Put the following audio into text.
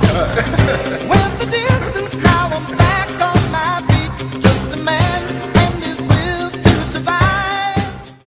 with her.